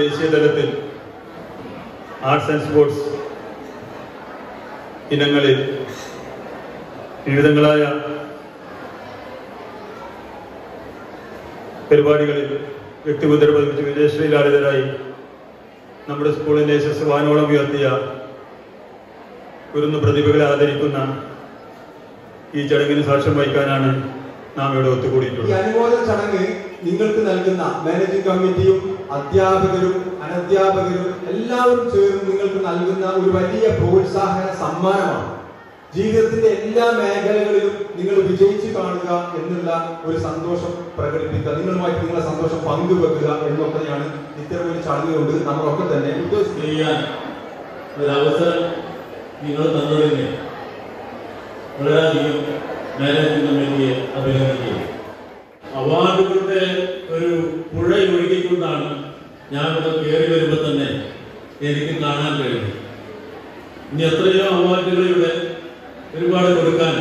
ദേശീയ തലത്തിൽ arts and sports ഇനങ്ങളിൽ വിവിധങ്ങളായ പരിപാടികളിൽ വ്യക്തിമുദ്ര പതിപ്പിച്ച് വിദേശയിലാളിതരായി ലാളിതരായി നമ്മുടെ സ്കൂളിന്റെ യശസ് വാനോളം ഉയർത്തിയ കുരുന്ന് പ്രതിഭകളെ ആദരിക്കുന്ന ഈ ചടങ്ങിന് സാക്ഷ്യം വഹിക്കാനാണ് നാം ഇവിടെ ഒത്തുകൂടിയിട്ടുള്ളത്. നിങ്ങൾക്ക് നൽകുന്ന മാനേജിംഗ് കമ്മിറ്റിയും അധ്യാപകരും അനധ്യാപകരും എല്ലാവരും ചേർന്ന് നിങ്ങൾക്ക് നൽകുന്ന ഒരു വലിയ പ്രോത്സാഹന സമ്മാനമാണ്. ജീവിതത്തിന്റെ എല്ലാ മേഖലകളിലും നിങ്ങൾ വിജയിച്ചു കാണുക എന്നുള്ള ഒരു സന്തോഷം പ്രകടിപ്പിക്കുക നിങ്ങളുമായിട്ട് നിങ്ങളുടെ സന്തോഷം പങ്കുവെക്കുക എന്നൊക്കെയാണ് ഇത്തരം ഒരു ചടങ്ങ് കൊണ്ട് നമ്മളൊക്കെ തന്നെ ചെയ്യാൻ ഒരവസരം നിങ്ങൾ തന്നതിന് വളരെയധികം മാനേജിംഗ് കമ്മിറ്റിയെ അഭിനന്ദിക്കുന്നു. ഞാൻ ഇവിടെ കയറി വരുമ്പോൾ തന്നെ എനിക്ക് കാണാൻ കഴിയും. ഇനി എത്രയോ അവാർഡുകൾ ഇവിടെ ഒരുപാട് കൊടുക്കാൻ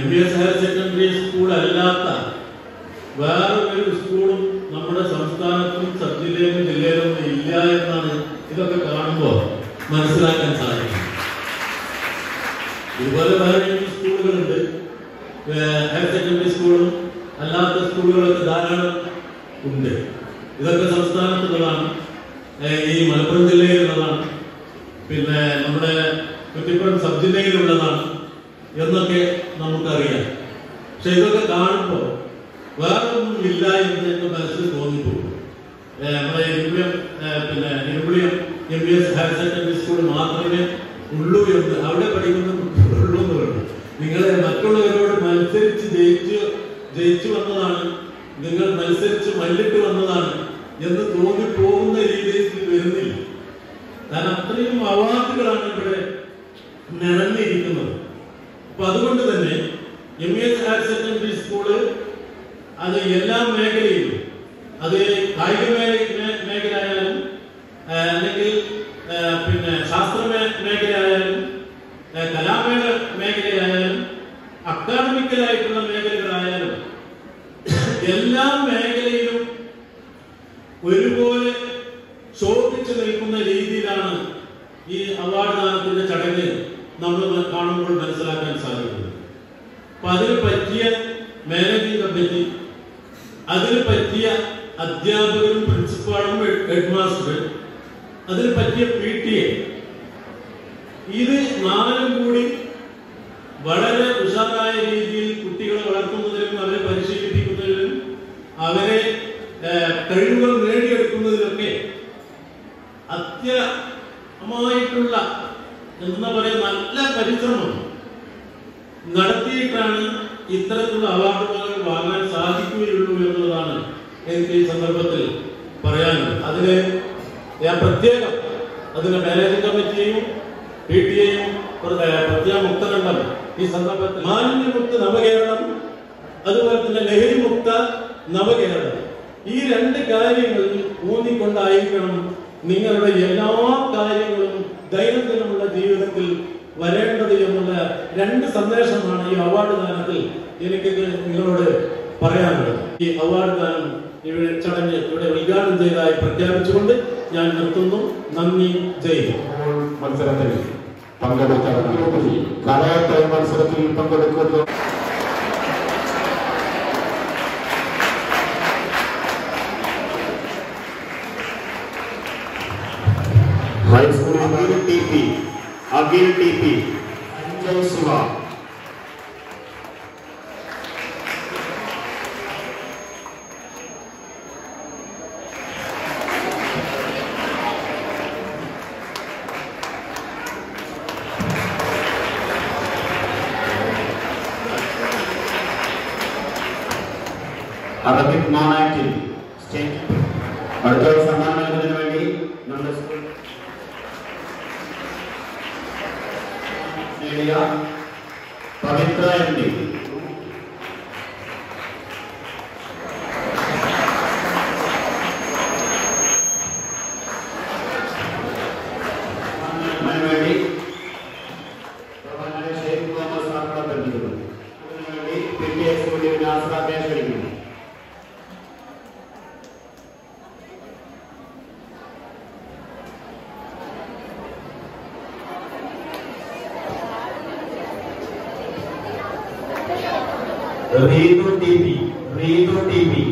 M B S higher secondary school അല്ലാത്ത വേറൊരു സ്കൂളും നമ്മുടെ സംസ്ഥാനത്തും സബ് ജില്ലയിലും ജില്ലയിലും ഇല്ല എന്നാണ് ഇതൊക്കെ കാണുമ്പോൾ മനസ്സിലാക്കാൻ സാധിക്കും. ഇതുപോലെ വേറെ സ്കൂളുകളുണ്ട്. ഹയർ സെക്കൻഡറി സ്കൂളും അല്ലാത്ത സ്കൂളുകളൊക്കെ ധാരാളം ഉണ്ട്. ഇതൊക്കെ സംസ്ഥാനത്തുള്ളതാണ്. ഈ മലപ്പുറം ജില്ലയിലുള്ളതാണ്. പിന്നെ നമ്മുടെ കുറ്റിപ്പുറം സബ് ജില്ലയിലുള്ളതാണ് എന്നൊക്കെ നമുക്കറിയാം. പക്ഷെ ഇതൊക്കെ കാണുമ്പോൾ വേറെ ഒന്നും ഇല്ല എന്ന് എന്റെ മനസ്സിൽ തോന്നിപ്പോകും. പിന്നെ Irimbiliyam M B S higher secondary school മാത്രമേ ഉള്ളൂ എന്ന് അവിടെ പഠിക്കുന്ന കുട്ടികളുള്ളൂ എന്ന് പറഞ്ഞു. നിങ്ങളെ മറ്റുള്ളവരോട് മത്സരിച്ച് ജയിച്ചു ജയിച്ചു വന്നതാണ്. നിങ്ങൾ മത്സരിച്ച് മല്ലിട്ട് വന്നതാണ്. എന്ന് തോന്നിപ്പോകുന്ന രീതിയിൽ വരുന്നില്ല. കാരണം അത്രയും അവാർഡുകളാണ് ഇവിടെ നിറഞ്ഞിരിക്കുന്നത്. അപ്പൊ അതുകൊണ്ട് തന്നെ M S higher secondary school അത് എല്ലാ മേഖലയിലും അത് കായിക മേ- അതിന് പറ്റിയ മാനേജിംഗ് കമ്മിറ്റി അതിന് പറ്റിയ അധ്യാപകരും പ്രിൻസിപ്പാളും ഹെഡ് മാസ്റ്ററും അതിന് പറ്റിയ പി ടി എ. ഇത് നാലും കൂടി വളരെ ഉഷാറായ രീതിയിൽ കുട്ടികളെ വളർത്തുന്നതിലും അവരെ പരിശീലിപ്പിക്കുന്നതിലും അവരെ കഴിവുകൾ നേടിയെടുക്കുന്നതിലൊക്കെ അത്യമായിട്ടുള്ള എന്താ പറയുക നല്ല പരിശ്രമം. നടത്തിയിട്ടാണ് ഇത്തരത്തിലുള്ള അവാർഡുകൾ വാങ്ങാൻ സാധിക്കുകയുള്ളൂ എന്നുള്ളതാണ് എനിക്ക് ഈ സന്ദർഭത്തിൽ പറയാനുള്ളത്. അതിന് ഞാൻ പ്രത്യേകം അതിന് മാനേജിംഗ് കമ്മിറ്റിയെയും പി ടി എയും മുക്തരണ്ടം ഈ സന്ദർഭത്തിൽ. മാലിന്യമുക്ത നവകേരളം അതുപോലെ തന്നെ ലഹരിമുക്ത നവകേരളം. ഈ രണ്ട് കാര്യങ്ങളിൽ ഊന്നിക്കൊണ്ടായിരിക്കണം നിങ്ങളുടെ എല്ലാ കാര്യങ്ങളും ദൈനംദിനമുള്ള ജീവിതത്തിൽ വരേണ്ടത് എന്നുള്ള രണ്ട് സന്ദേശമാണ് ഈ അവാർഡ് ദാനത്തിൽ എനിക്ക് നിങ്ങളോട് പറയാനുള്ളത്. ഈ അവാർഡ് ദാനം ഇവിടെ ചടങ്ങ് ഇവിടെ ഉദ്ഘാടനം ചെയ്തതായി പ്രഖ്യാപിച്ചുകൊണ്ട് ഞാൻ നിർത്തുന്നു. നന്ദി. ജയ്. മത്സരത്തിൽ പങ്കെടുക്കാൻ മത്സരത്തിൽ പങ്കെടുക്കുന്നു. Agil PP, Anjal Suva. Arabic non-active state. Adult Samana पवित्री Pavitra Reethu T P Reethu T P